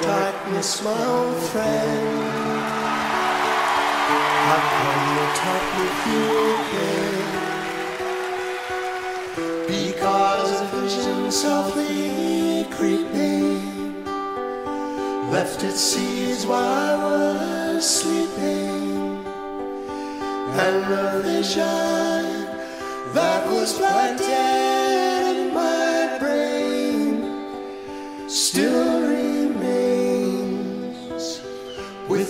Darkness, my old friend. I've come to talk with you again. Because a vision softly creeping left its seeds while I was sleeping. And a vision that was planted in my brain still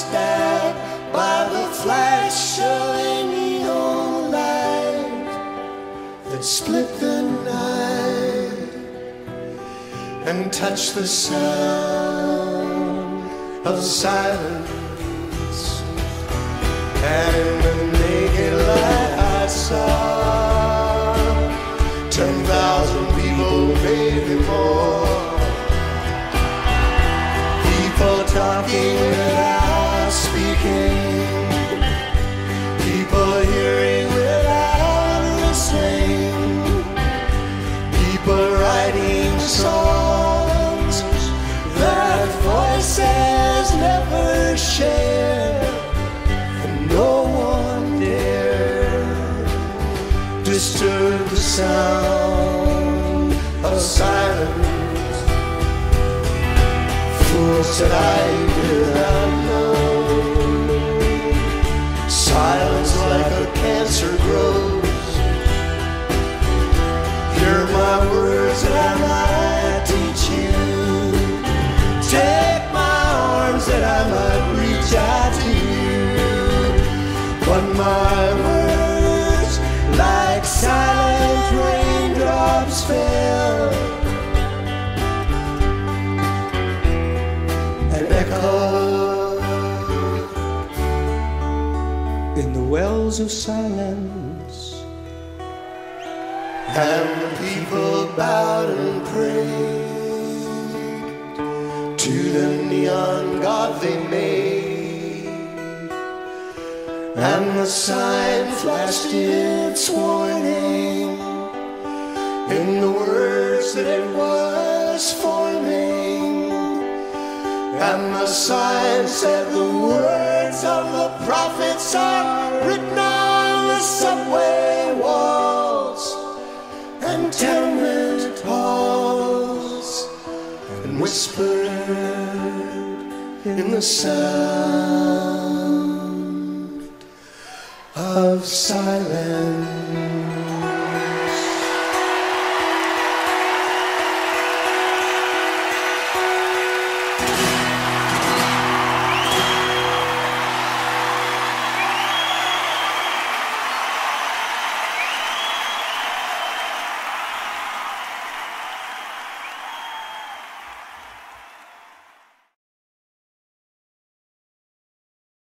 stabbed by the flash of a neon light that split the night and touched the sound of silence. And the naked light I saw silence. Fools that I did not know. Silence like a cancer grows. Hear my words that I might teach you. Take my arms that I might reach out to you. But my words, like silent raindrops, fell of silence. And the people bowed and prayed to the neon god they made. And the sign flashed its warning in the words that it was forming. And the sign said the words of the prophets are written subway walls and tenement halls and whispered in the sound of silence.